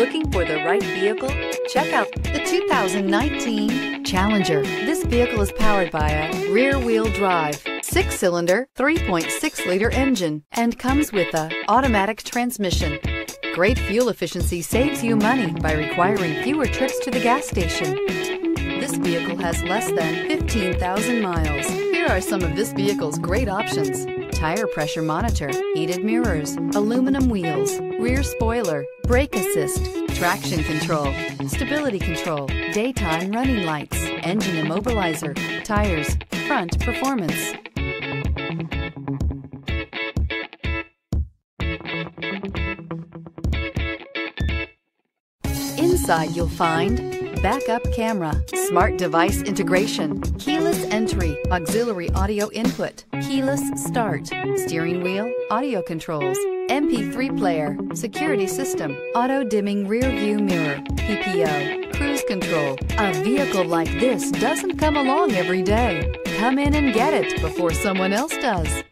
Looking for the right vehicle? Check out the 2019 Challenger. This vehicle is powered by a rear-wheel drive, six-cylinder, 3.6-liter engine, and comes with a automatic transmission. Great fuel efficiency saves you money by requiring fewer trips to the gas station. This vehicle has less than 15,000 miles. Here are some of this vehicle's great options. Tire pressure monitor, heated mirrors, aluminum wheels, rear spoiler, brake assist, traction control, stability control, daytime running lights, engine immobilizer, tires, front performance. Inside you'll find backup camera, smart device integration, keyless entry, auxiliary audio input, keyless start, steering wheel, audio controls, MP3 player, security system, auto dimming rear view mirror, PPO, cruise control. A vehicle like this doesn't come along every day. Come in and get it before someone else does.